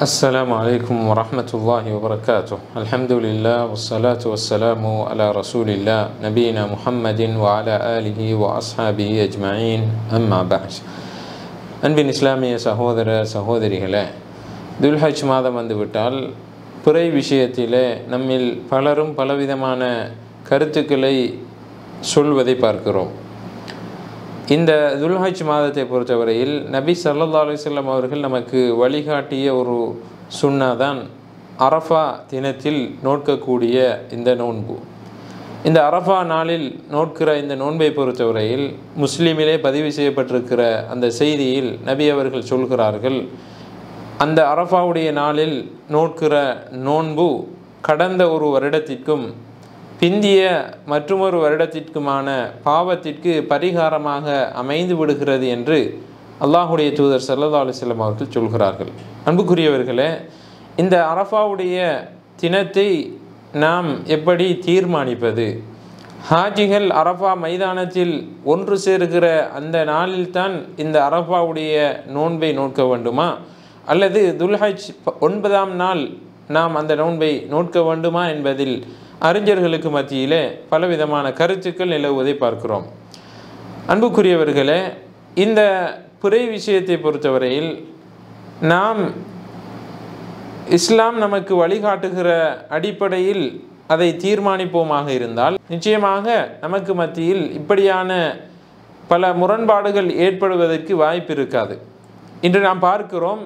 السلام عليكم ورحمة الله وبركاته الحمد لله والصلاة والسلام على رسول الله نبينا محمد وعلى آله وأصحابه أجمعين أما بعد அன்பின் இஸ்லாமிய சகோதர சகோதரிகளே துல்ஹஜ் மாதம் வந்துவிட்டால் பிறை விஷயத்திலே நம்மில் பலரும் பலவிதமான கருத்துக்களை சொல்வதை பார்க்கிறோம் இந்த துல்ஹஜ் மாதத்தை பொறுத்தவரையில் நபி சல்லா அலிஸ்லாம் அவர்கள் நமக்கு வழிகாட்டிய ஒரு சுண்ணா தான் அரஃபா தினத்தில் நோட்கக்கூடிய இந்த நோன்பு. இந்த அரஃபா நாளில் நோட்கிற இந்த நோன்பை பொறுத்தவரையில் முஸ்லீமிலே பதிவு செய்யப்பட்டிருக்கிற அந்த செய்தியில் நபி அவர்கள் சொல்கிறார்கள் அந்த அரஃபாவுடைய நாளில் நோட்கிற நோன்பு கடந்த ஒரு வருடத்திற்கும் பிந்திய மற்றுமொரு வருடத்திற்குமான பாவத்திற்கு பரிகாரமாக அமைந்து விடுகிறது என்று அல்லாஹுடைய தூதர் சல்லா அலுவலம் அவர்கள் சொல்கிறார்கள். அன்புக்குரியவர்களே இந்த அரஃபாவுடைய தினத்தை நாம் எப்படி தீர்மானிப்பது? ஹாஜிகள் அரஃபா மைதானத்தில் ஒன்று சேருகிற அந்த நாளில்தான் இந்த அரஃபாவுடைய நோன்பை நோக்க வேண்டுமா? அல்லது துல்ஹஜ் ஒன்பதாம் நாள் நாம் அந்த நோன்பை நோக்க வேண்டுமா என்பதில் அறிஞர்களுக்கு மத்தியிலே பலவிதமான கருத்துக்கள் நிலவுவதை பார்க்கிறோம். அன்புக்குரியவர்களே இந்த பிறை விஷயத்தை பொறுத்தவரையில் நாம் இஸ்லாம் நமக்கு வழிகாட்டுகிற அடிப்படையில் அதை தீர்மானிப்போமாக இருந்தால் நிச்சயமாக நமக்கு மத்தியில் இப்படியான பல முரண்பாடுகள் ஏற்படுவதற்கு வாய்ப்பு இருக்காது. இன்று நாம் பார்க்கிறோம்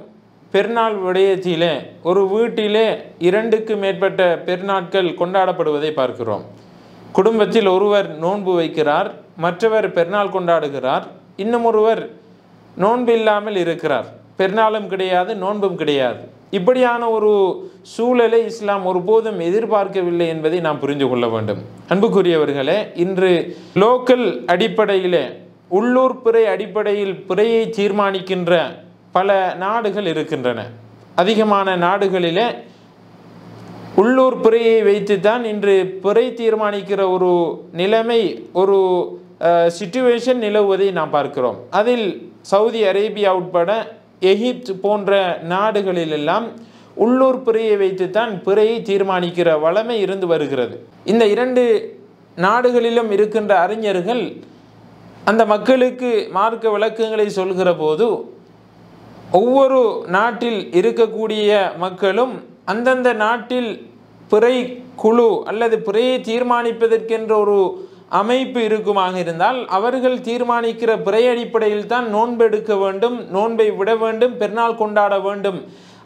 பெருநாள் விடயத்திலே ஒரு வீட்டிலே இரண்டுக்கு மேற்பட்ட பெருநாட்கள் கொண்டாடப்படுவதை பார்க்கிறோம். குடும்பத்தில் ஒருவர் நோன்பு வைக்கிறார் மற்றவர் பெருநாள் கொண்டாடுகிறார் இன்னும் ஒருவர் நோன்பு இல்லாமல் இருக்கிறார். பெருநாளும் கிடையாது நோன்பும் கிடையாது. இப்படியான ஒரு சூழலை இஸ்லாம் ஒருபோதும் எதிர்பார்க்கவில்லை என்பதை நாம் புரிந்து கொள்ள வேண்டும். அன்புக்குரியவர்களே இன்று லோக்கல் அடிப்படையிலே உள்ளூர் பிறை அடிப்படையில் பிறையை தீர்மானிக்கின்ற பல நாடுகள் இருக்கின்றன. அதிகமான நாடுகளில் உள்ளூர் பிறையை வைத்து தான் இன்று பிறை தீர்மானிக்கிற ஒரு நிலைமை ஒரு சிச்சுவேஷன் நிலவுவதை நாம் பார்க்கிறோம். அதில் சவுதி அரேபியா உட்பட எகிப்த் போன்ற நாடுகளிலெல்லாம் உள்ளூர் பிறையை வைத்துத்தான் பிறையை தீர்மானிக்கிற வளமை இருந்து வருகிறது. இந்த இரண்டு நாடுகளிலும் இருக்கின்ற அறிஞர்கள் அந்த மக்களுக்கு மார்க்க விளக்கங்களை சொல்கிற போது ஒவ்வொரு நாட்டில் இருக்கக்கூடிய மக்களும் அந்தந்த நாட்டில் பிறை குழு அல்லது பிறையை தீர்மானிப்பதற்கென்ற ஒரு அமைப்பு இருக்குமாக இருந்தால் அவர்கள் தீர்மானிக்கிற பிறை அடிப்படையில் தான் நோன்பு எடுக்க வேண்டும் நோன்பை விட வேண்டும் பெருநாள் கொண்டாட வேண்டும்.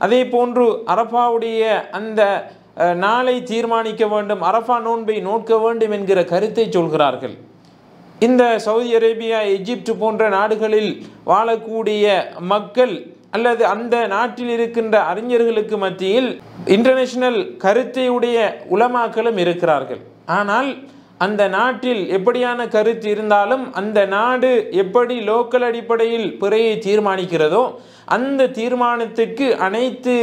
அதே போன்று அரஃபாவுடைய அந்த நாளை தீர்மானிக்க வேண்டும் அரஃபா நோன்பை நோக்க வேண்டும் என்கிற கருத்தை சொல்கிறார்கள். இந்த சவுதி அரேபியா எஜிப்து போன்ற நாடுகளில் வாழக்கூடிய மக்கள் அல்லது அந்த நாட்டில் இருக்கின்ற அறிஞர்களுக்கு மத்தியில் இன்டர்நேஷனல் கருத்தை உடைய உலமாக்களும் இருக்கிறார்கள். ஆனால் அந்த நாட்டில் எப்படியான கருத்து இருந்தாலும் அந்த நாடு எப்படி லோக்கல் அடிப்படையில் பிறையை தீர்மானிக்கிறதோ அந்த தீர்மானத்துக்கு அனைத்து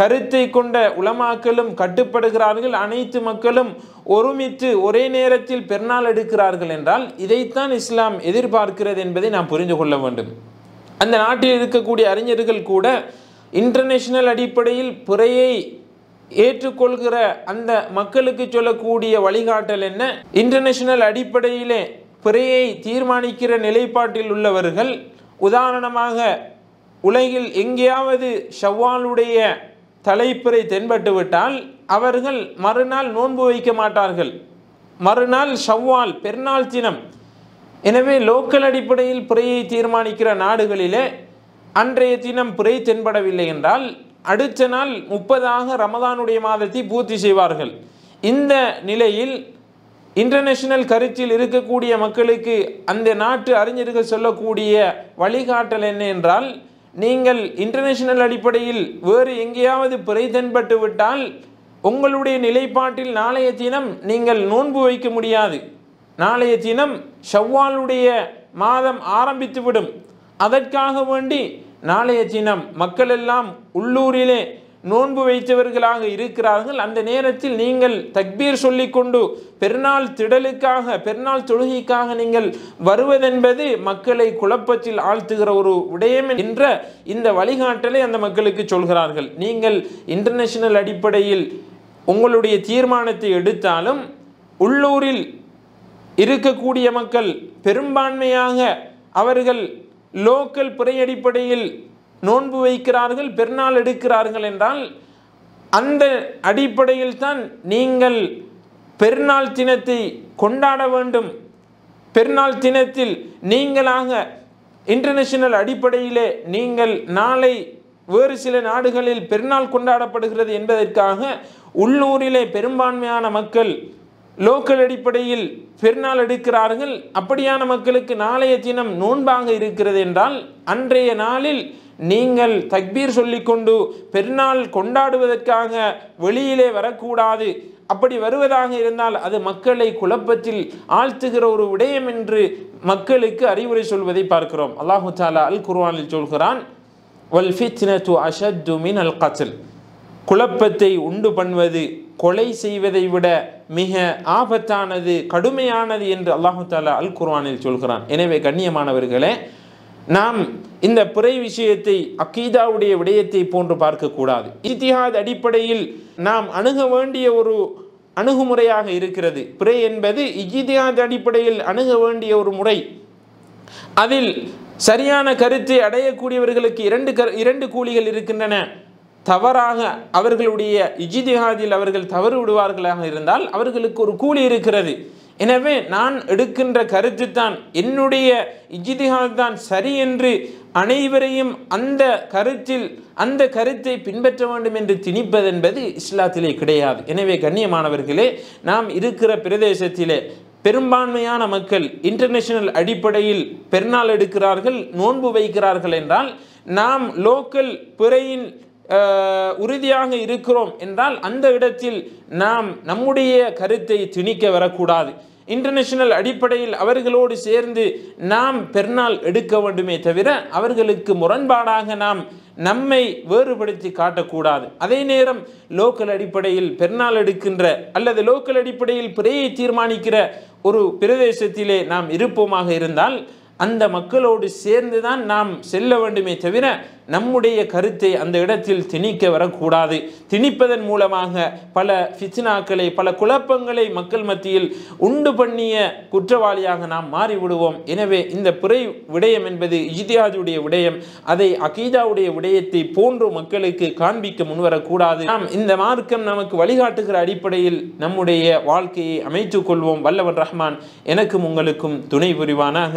கருத்தை கொண்ட உலமாக்களும் கட்டுப்படுகிறார்கள். அனைத்து மக்களும் ஒருமித்து ஒரே நேரத்தில் பெருநாள் எடுக்கிறார்கள் என்றால் இதைத்தான் இஸ்லாம் எதிர்பார்க்கிறது என்பதை நாம் புரிந்து கொள்ள வேண்டும். அந்த நாட்டில் இருக்கக்கூடிய அறிஞர்கள் கூட இன்டர்நேஷனல் அடிப்படையில் பிறையை ஏற்றுக்கொள்கிற அந்த மக்களுக்கு சொல்லக்கூடிய வழிகாட்டல் என்ன? இன்டர்நேஷனல் அடிப்படையிலே பிறையை தீர்மானிக்கிற நிலைப்பாட்டில் உள்ளவர்கள் உதாரணமாக உலகில் எங்கேயாவது ஷவ்வாலுடைய தலைப்பிறை தென்பட்டு விட்டால் அவர்கள் மறுநாள் நோன்பு வைக்க மாட்டார்கள். மறுநாள் ஷவ்வால் பெருநாள் தினம் எனவே லோக்கல் அடிப்படையில் பிறையை தீர்மானிக்கிற நாடுகளிலே அன்றைய தினம் பிறை தென்படவில்லை என்றால் அடுத்த நாள் முப்பதாக ரமதானுடைய மாதத்தை பூர்த்தி செய்வார்கள். இந்த நிலையில் இன்டர்நேஷனல் கருத்தில் இருக்கக்கூடிய மக்களுக்கு அந்த நாட்டு அறிஞர்கள் சொல்லக்கூடிய வழிகாட்டல் என்ன என்றால் நீங்கள் இன்டர்நேஷனல் அடிப்படையில் வேறு எங்கேயாவது பிறை தென்பட்டு விட்டால் உங்களுடைய நிலைப்பாட்டில் நாளைய தினம் நீங்கள் நோன்பு வைக்க முடியாது. நாளைய தினம் ஷவ்வாலுடைய மாதம் ஆரம்பித்துவிடும். அதற்காக வேண்டி நாளைய தினம் மக்கள் எல்லாம் உள்ளூரிலே நோன்பு வைத்தவர்களாக இருக்கிறார்கள். அந்த நேரத்தில் நீங்கள் தக்பீர் சொல்லிக்கொண்டு பெருநாள் திடலுக்காக பெருநாள் தொழுகைக்காக நீங்கள் வருவதென்பது மக்களை குழப்பத்தில் ஆழ்த்துகிற ஒரு விடயம் என்ற இந்த வழிகாட்டலை அந்த மக்களுக்கு சொல்கிறார்கள். நீங்கள் இன்டர்நேஷனல் அடிப்படையில் உங்களுடைய தீர்மானத்தை எடுத்தாலும் உள்ளூரில் இருக்கக்கூடிய மக்கள் பெரும்பான்மையாக அவர்கள் லோக்கல் பிறை அடிப்படையில் நோன்பு வைக்கிறார்கள் பெருநாள் எடுக்கிறார்கள் என்றால் அந்த அடிப்படையில் தான் நீங்கள் பெருநாள் தினத்தை கொண்டாட வேண்டும். பெருநாள் தினத்தில் நீங்களாக இன்டர்நேஷனல் அடிப்படையிலே நீங்கள் நாளை வேறு சில நாடுகளில் பெருநாள் கொண்டாடப்படுகிறது என்பதற்காக உள்ளூரிலே பெரும்பான்மையான மக்கள் லோக்கல் அடிப்படையில் பெருநாள் எடுக்கிறார்கள். அப்படியான மக்களுக்கு நாளைய தினம் நோன்பாக இருக்கிறது என்றால் அன்றைய நாளில் நீங்கள் தக்பீர் சொல்லிக்கொண்டு பெருநாள் கொண்டாடுவதற்காக வெளியிலே வரக்கூடாது. அப்படி வருவதாக இருந்தால் அது மக்களை குழப்பத்தில் ஆழ்த்துகிற ஒரு விடயம் என்று மக்களுக்கு அறிவுரை சொல்வதை பார்க்கிறோம். அல்லாஹு தாலா அல் குர்வானில் சொல்கிறான் வல் ஃபித்னத்து அஷத்து மின் அல் கத்ல். குழப்பத்தை உண்டு பண்ணுவது கொலை செய்வதை விட மிக ஆபத்தானது கடுமையானது என்று அல்லாஹு தாலா அல் குர்ஆனில் சொல்கிறான். எனவே கண்ணியமானவர்களே நாம் இந்த பிறை விஷயத்தை அக்கீதாவுடைய விடயத்தை போன்று பார்க்கக்கூடாது. இத்திஹாத் அடிப்படையில் நாம் அணுக வேண்டிய ஒரு அணுகுமுறையாக இருக்கிறது. பிறை என்பது இஜிதியாத் அடிப்படையில் அணுக வேண்டிய ஒரு முறை. அதில் சரியான கருத்தை அடையக்கூடியவர்களுக்கு இரண்டு கரு இரண்டு கூலிகள் இருக்கின்றன. தவறாக அவர்களுடைய இஜிதிஹாதில் அவர்கள் தவறு விடுவார்களாக இருந்தால் அவர்களுக்கு ஒரு கூலி இருக்கிறது. எனவே நான் எடுக்கின்ற கருத்து தான் என்னுடைய இஜிதிஹாத் தான் சரி என்று அனைவரையும் அந்த கருத்தில் அந்த கருத்தை பின்பற்ற வேண்டும் என்று திணிப்பதென்பது இஸ்லாத்திலே கிடையாது. எனவே கண்ணியமானவர்களே நாம் இருக்கிற பிரதேசத்திலே பெரும்பான்மையான மக்கள் இன்டர்நேஷனல் அடிப்படையில் பெருநாள் எடுக்கிறார்கள் நோன்பு வைக்கிறார்கள் என்றால் நாம் லோக்கல் பிறையின் உறுதியாக இருக்கிறோம் என்றால் அந்த இடத்தில் நாம் நம்முடைய கருத்தை திணிக்க வரக்கூடாது. இன்டர்நேஷனல் அடிப்படையில் அவர்களோடு சேர்ந்து நாம் பெருநாள் எடுக்க வேண்டுமே தவிர அவர்களுக்கு முரண்பாடாக நாம் நம்மை வேறுபடுத்தி காட்டக்கூடாது. அதே நேரம் லோக்கல் அடிப்படையில் பெருநாள் எடுக்கின்ற அல்லது லோக்கல் அடிப்படையில் பிறையை தீர்மானிக்கிற ஒரு பிரதேசத்திலே நாம் இருப்போமாக இருந்தால் அந்த மக்களோடு சேர்ந்துதான் நாம் செல்ல வேண்டுமே தவிர நம்முடைய கருத்தை அந்த இடத்தில் திணிக்க வரக்கூடாது. திணிப்பதன் மூலமாக பல ஃபித்னாக்களை பல குழப்பங்களை மக்கள் மத்தியில் உண்டு பண்ணிய குற்றவாளியாக நாம் மாறிவிடுவோம். எனவே இந்த பிறை விடயம் என்பது இஜிதியாதுடைய விடயம். அதை அகீதாவுடைய விடயத்தை போன்று மக்களுக்கு காண்பிக்க முன்வரக்கூடாது. நாம் இந்த மார்க்கம் நமக்கு வழிகாட்டுகிற அடிப்படையில் நம்முடைய வாழ்க்கையை அமைத்துக் கொள்வோம். வல்லவன் ரஹ்மான் எனக்கும் உங்களுக்கும் துணை புரிவானாக.